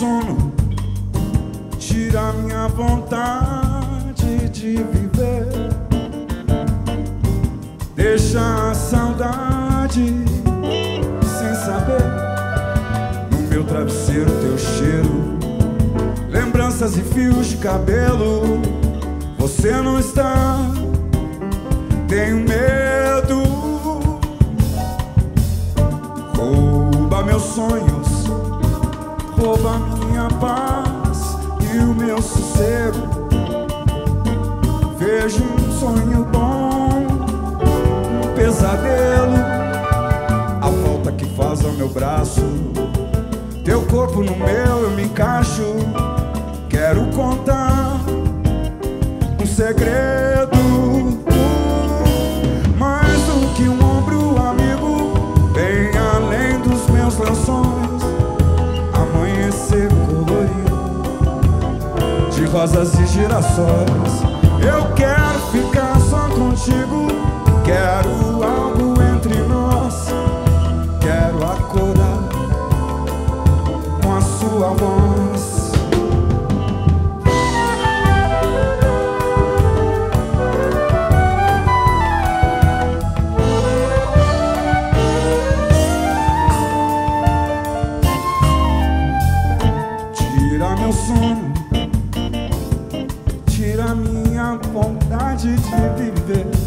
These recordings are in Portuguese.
sono, tira minha vontade de viver, deixa a saudade sem saber. No meu travesseiro, teu cheiro, lembranças e fios de cabelo. Você não está, tenho medo. Vejo um sonho bom Um pesadelo. A falta que faz ao meu braço Teu corpo no meu eu me encaixo. Quero contar um segredo Mais do que um ombro amigo Bem além dos meus lençóis. Amanhecer colorido De rosas e girassóis contigo. Quero algo entre nós. Quero acordar com a sua voz. Tira meu sono, tira minha vontade de viver.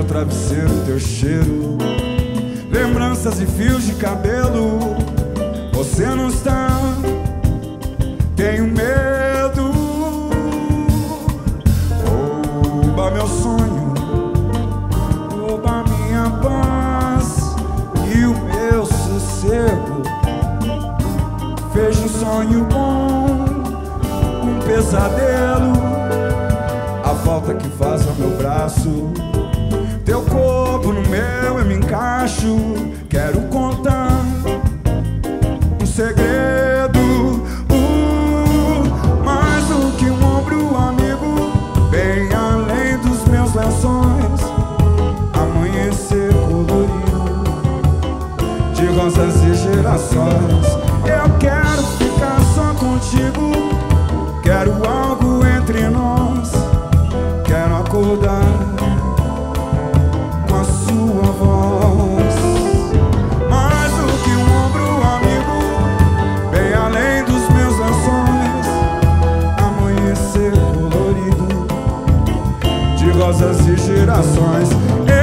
Meu travesseiro, teu cheiro, lembranças e fios de cabelo. Você não está, tenho medo. Rouba meu sonho rouba minha paz e o meu sossego. Vejo um sonho bom, um pesadelo, a falta que faz ao meu braço. Quero contar um segredo. Uh, mais do que um ombro amigo, bem além dos meus lençóis amanhecer colorido de rosas e gerações. Eu quero ficar só contigo, quero algo entre nós, quero acordar rosas e girassóis.